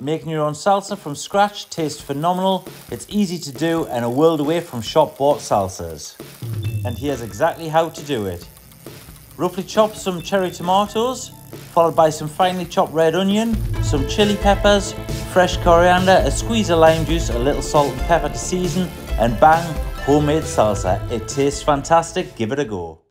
Making your own salsa from scratch tastes phenomenal, it's easy to do and a world away from shop bought salsas. And here's exactly how to do it. Roughly chop some cherry tomatoes, followed by some finely chopped red onion, some chili peppers, fresh coriander, a squeeze of lime juice, a little salt and pepper to season, and bang, homemade salsa. It tastes fantastic, give it a go.